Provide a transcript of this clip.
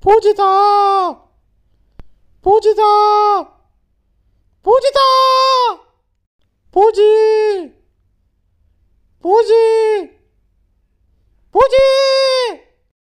보지다! 보지다! 보지다! 보지! 보지! 보지!